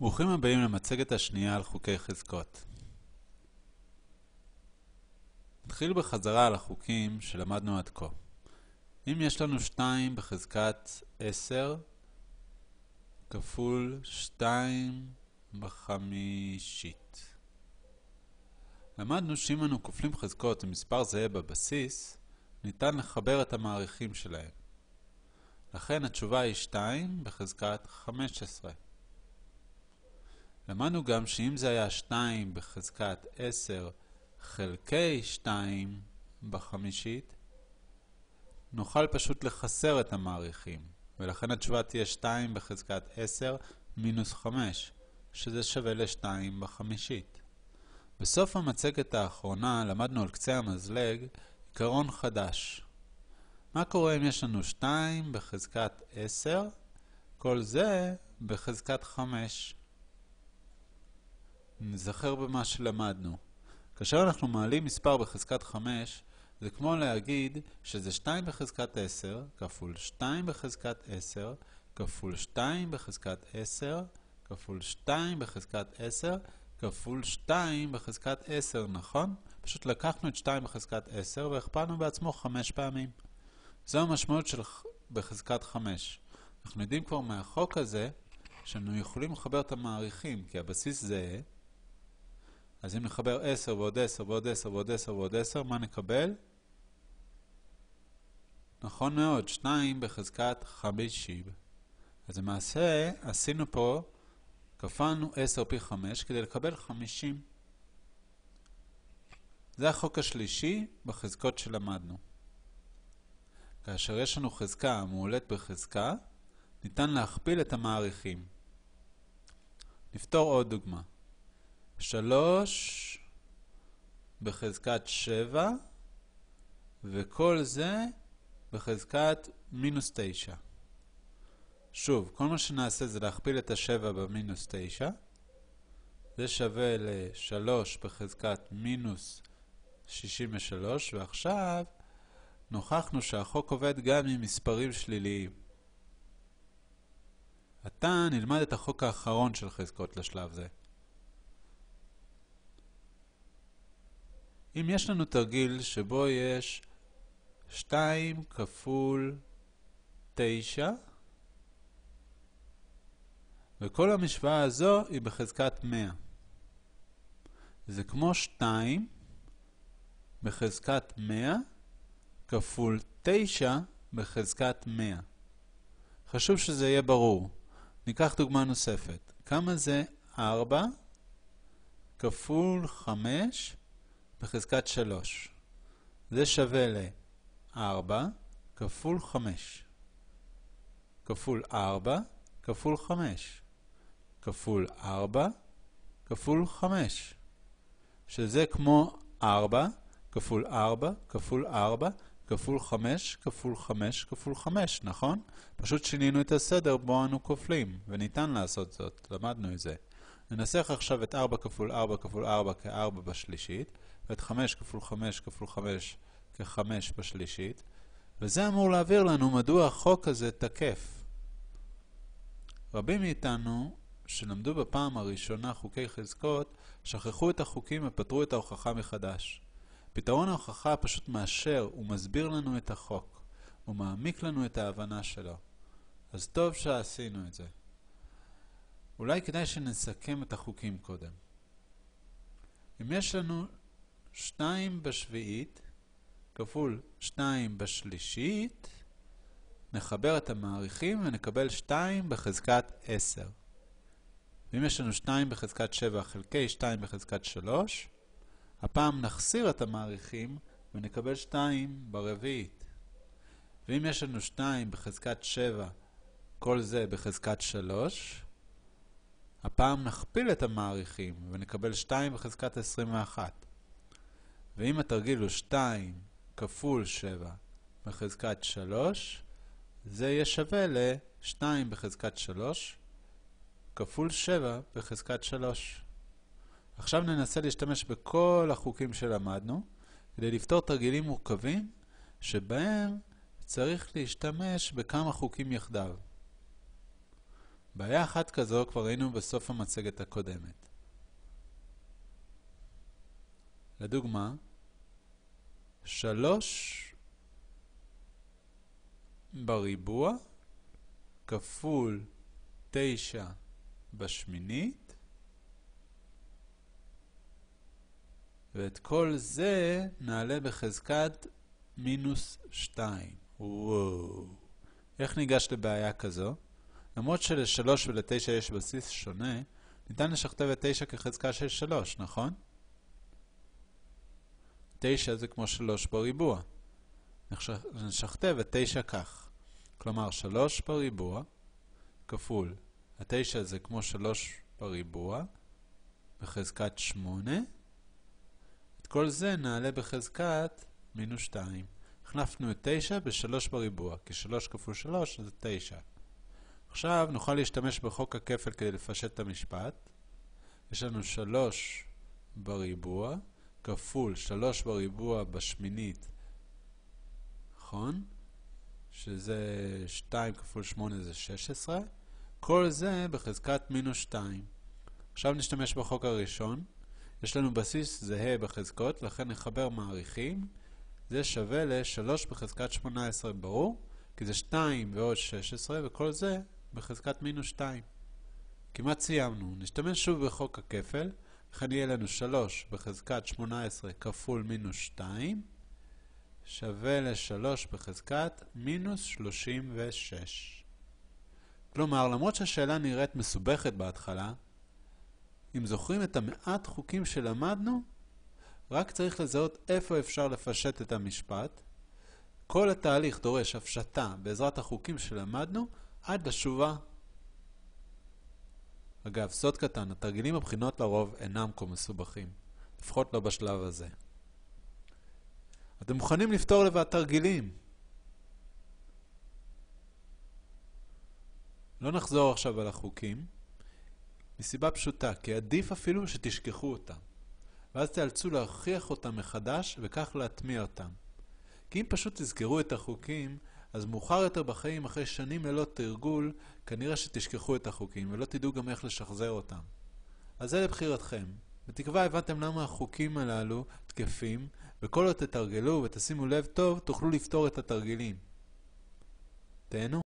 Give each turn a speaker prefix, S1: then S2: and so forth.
S1: ברוכים הבאים למצגת השנייה על חוקי חזקות. נתחיל בחזרה על החוקים שלמדנו עד כה. אם יש לנו 2 בחזקת 10 כפול 2 בחמישית. למדנו שאם אנו כופלים חזקות עם מספר זהה בבסיס, ניתן לחבר את המעריכים שלהם. לכן התשובה היא 2 בחזקת 15. למדנו גם שאם זה היה 2 בחזקת 10 חלקי 2 בחמישית, נוכל פשוט לחסר את המעריכים, ולכן התשובה תהיה 2 בחזקת 10 מינוס 5, שזה שווה ל-2 בחמישית. בסוף המצגת האחרונה למדנו על קצה המזלג עיקרון חדש. מה קורה אם יש לנו 2 בחזקת 10, כל זה בחזקת 5. נזכר במה שלמדנו. כאשר אנחנו מעלים מספר בחזקת 5, זה כמו להגיד שזה 2 בחזקת 10 כפול 2 בחזקת 10 כפול 2 בחזקת 10 כפול 2 בחזקת 10 כפול 2 בחזקת 10, נכון? פשוט לקחנו את 2 בחזקת 10 והכפלנו בעצמו 5 פעמים. זו המשמעות של בחזקת 5. אנחנו יודעים כבר מהחוק הזה שאנו יכולים לחבר את המעריכים, כי הבסיס זהה. אז אם נחבר 10 ועוד 10 ועוד 10 ועוד 10 ועוד 10, מה נקבל? נכון מאוד, 2 בחזקת 50. אז למעשה עשינו פה, כפלנו 10 פי 5 כדי לקבל 50. זה החוק השלישי בחזקות שלמדנו. כאשר יש לנו חזקה המועלת בחזקה, ניתן להכפיל את המעריכים. נפתור עוד דוגמה. 3 בחזקת 7, וכל זה בחזקת מינוס 9. שוב, כל מה שנעשה זה להכפיל את ה-7 במינוס 9. זה שווה ל-3 בחזקת מינוס 63, ועכשיו נוכחנו שהחוק עובד גם עם מספרים שליליים. עתה נלמד את החוק האחרון של חזקות לשלב זה. אם יש לנו תרגיל שבו יש 2 כפול 9, וכל המשוואה הזו היא בחזקת 100. זה כמו 2 בחזקת 100 כפול 9 בחזקת 100. חשוב שזה יהיה ברור. ניקח דוגמה נוספת. כמה זה 4 כפול 5 בחזקת 3? זה שווה ל-4 כפול 5 כפול 4 כפול 5 כפול 4 כפול 5 שזה כמו 4 כפול 4 כפול 4 כפול 5 כפול 5 כפול 5, נכון? פשוט שינינו את הסדר בו אנו כופלים, וניתן לעשות זאת, למדנו את זה. ננסח עכשיו את 4 כפול 4 כפול 4 כ-4 בשלישית, ואת 5 כפול 5 כפול 5 כ-5 בשלישית, וזה אמור להעביר לנו מדוע החוק הזה תקף. רבים מאיתנו שלמדו בפעם הראשונה חוקי חזקות, שכחו את החוקים ופתרו את ההוכחה מחדש. פתרון ההוכחה פשוט מאשר ומסביר לנו את החוק, ומעמיק לנו את ההבנה שלו. אז טוב שעשינו את זה. אולי כדאי שנסכם את החוקים קודם. אם יש לנו 2 בשביעית כפול 2 בשלישית, נחבר את המעריכים ונקבל 2 בחזקת 10. ואם יש לנו 2 בחזקת 7 חלקי 2 בחזקת 3, הפעם נחסיר את המעריכים ונקבל 2 ברביעית. ואם יש לנו 2 בחזקת 7, כל זה בחזקת 3, הפעם נכפיל את המעריכים ונקבל 2 בחזקת 21. ואם התרגיל הוא 2 כפול 7 בחזקת 3, זה יהיה שווה ל-2 בחזקת 3 כפול 7 בחזקת 3. עכשיו ננסה להשתמש בכל החוקים שלמדנו כדי לפתור תרגילים מורכבים שבהם צריך להשתמש בכמה חוקים יחדיו. בעיה אחת כזו כבר ראינו בסוף המצגת הקודמת. לדוגמה, שלוש בריבוע כפול תשע בשמינית ואת כל זה נעלה בחזקת מינוס שתיים. וואו. איך ניגש לבעיה כזו? למרות שלשלוש ולתשע יש בסיס שונה, ניתן לשכתב את תשע כחזקה של שלוש, נכון? תשע זה כמו שלוש בריבוע. נשכתב את תשע כך. כלומר, שלוש בריבוע כפול התשע זה כמו שלוש בריבוע בחזקת שמונה. את כל זה נעלה בחזקת מינוס שתיים. החלפנו את תשע בשלוש בריבוע, כי שלוש כפול שלוש זה תשע. עכשיו נוכל להשתמש בחוק הכפל כדי לפשט את המשפט. יש לנו שלוש בריבוע כפול שלוש בריבוע בשמינית, נכון? שזה 2 כפול 8 זה 16. כל זה בחזקת מינוס 2. עכשיו נשתמש בחוק הראשון. יש לנו בסיס זהה בחזקות, לכן נחבר מעריכים. זה שווה ל-3 בחזקת 18, ברור? כי זה 2 ועוד 16, וכל זה בחזקת מינוס 2. כמעט סיימנו. נשתמש שוב בחוק הכפל, לכן יהיה לנו 3 בחזקת 18 כפול מינוס 2, שווה ל-3 בחזקת מינוס 36. כלומר, למרות שהשאלה נראית מסובכת בהתחלה, אם זוכרים את המעט חוקים שלמדנו, רק צריך לזהות איפה אפשר לפשט את המשפט. כל התהליך דורש הפשטה בעזרת החוקים שלמדנו עד לשובה. אגב, סוד קטן, התרגילים בבחינות לרוב אינם כה מסובכים, לפחות לא בשלב הזה. אתם מוכנים לפתור לבד תרגילים? לא נחזור עכשיו על החוקים, מסיבה פשוטה, כי עדיף אפילו שתשכחו אותם, ואז תיאלצו להוכיח אותם מחדש וכך להטמיע אותם. כי אם פשוט תזכרו את החוקים, אז מאוחר יותר בחיים, אחרי שנים ללא תרגול, כנראה שתשכחו את החוקים ולא תדעו גם איך לשחזר אותם. אז זה לבחירתכם. בתקווה הבנתם למה החוקים הללו תקפים, וכל עוד תתרגלו ותשימו לב טוב, תוכלו לפתור את התרגילים. תהנו.